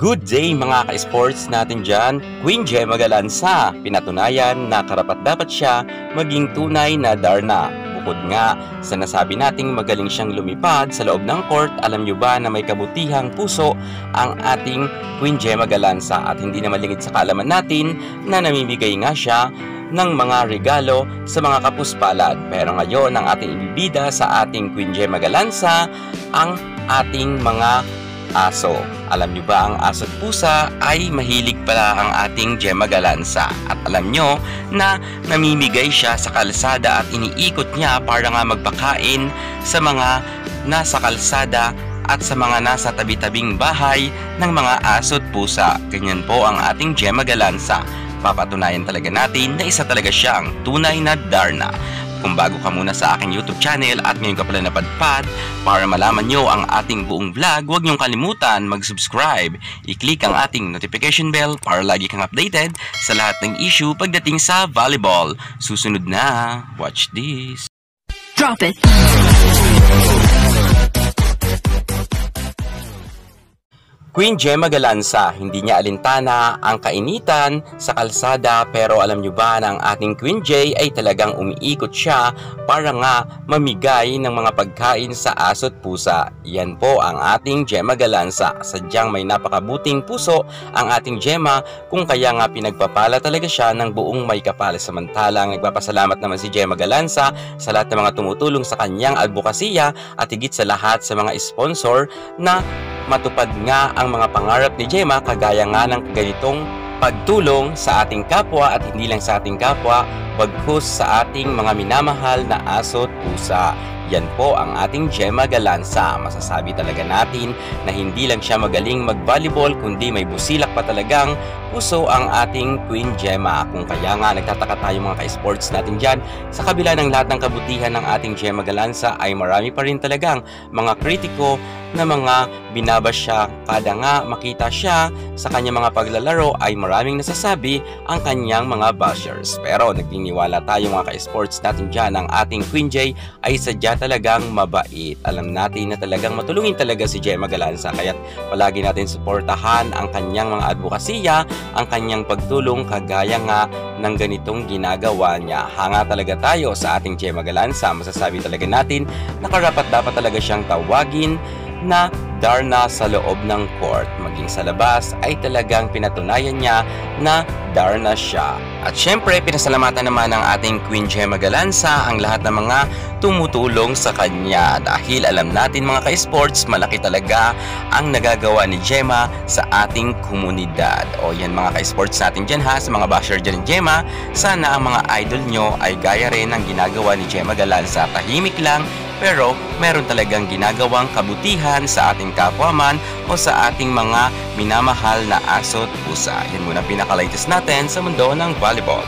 Good day mga ka-sports natin dyan. Queen Gemma Galanza, pinatunayan na karapat dapat siya maging tunay na Darna. Bukod nga sa nasabi nating magaling siyang lumipad sa loob ng court, alam nyo ba na may kabutihang puso ang ating Queen Gemma Galanza at hindi na malingid sa kaalaman natin na namimigay nga siya ng mga regalo sa mga kapuspalad. Pero ngayon ang ating ibibida sa ating Queen Gemma Galanza ang ating mga aso. Alam nyo ba ang aso at pusa ay mahilig pala ang ating Gemma Galanza. At alam nyo na namimigay siya sa kalsada at iniikot niya para nga magpakain sa mga nasa kalsada at sa mga nasa tabi-tabing bahay ng mga aso at pusa. Ganyan po ang ating Gemma Galanza. Papatunayan talaga natin na isa talaga siyang tunay na Darna. Kung bago ka muna sa aking YouTube channel at ngayon ka pala napadpad, para malaman nyo ang ating buong vlog, huwag nyong kalimutan mag-subscribe. I-click ang ating notification bell para lagi kang updated sa lahat ng issue pagdating sa volleyball. Susunod na, watch this! Drop it. Queen Gemma Galanza, hindi niya alintana ang kainitan sa kalsada pero alam niyo ba na ang ating Queen J ay talagang umiikot siya para nga mamigay ng mga pagkain sa aso at pusa. Yan po ang ating Gemma Galanza. Sadyang may napakabuting puso ang ating Gemma kung kaya nga pinagpapala talaga siya ng buong may kapal. Samantalang nagpapasalamat naman si Gemma Galanza sa lahat ng mga tumutulong sa kanyang advokasya at higit sa lahat sa mga sponsor na matupad nga ang mga pangarap ni Gemma kagaya nga ng ganitong pagtulong sa ating kapwa at hindi lang sa ating kapwa, bagkus sa ating mga minamahal na aso at pusa. Yan po ang ating Gemma Galanza. Masasabi talaga natin na hindi lang siya magaling mag-volleyball kundi may busilak pa talagang puso ang ating Queen Gemma. Kung kaya nga nagtataka tayo mga ka-sports natin dyan, sa kabila ng lahat ng kabutihan ng ating Gemma Galanza ay marami pa rin talagang mga kritiko na mga binabas siya. Kada nga makita siya sa kanyang mga paglalaro ay maraming nasasabi ang kanyang mga bashers. Pero nagtiniwala tayo mga ka-sports natin dyan, ang ating Queen J ay sadya talagang mabait. Alam natin na talagang matulungin talaga si Gemma Galanza kaya palagi natin suportahan ang kanyang mga advokasya, ang kanyang pagtulong kagaya nga ng ganitong ginagawa niya. Hanga talaga tayo sa ating Gemma Galanza. Masasabi talaga natin na karapat dapat talaga siyang tawagin na Darna sa loob ng court. Maging sa labas ay talagang pinatunayan niya na Darna siya. At syempre, pinasalamatan naman ng ating Queen Gemma Galanza ang lahat ng mga tumutulong sa kanya. Dahil alam natin mga ka-sports, malaki talaga ang nagagawa ni Gemma sa ating komunidad. O yan mga ka-sports natin dyan ha, sa mga basher dyan ni Gemma, sana ang mga idol nyo ay gaya rin ng ginagawa ni Gemma Galanza. Tahimik lang, pero meron talagang ginagawang kabutihan sa ating kapwa man o sa ating mga minamahal na aso at pusa. Yan muna pinaka-latest natin sa mundo ng volleyball.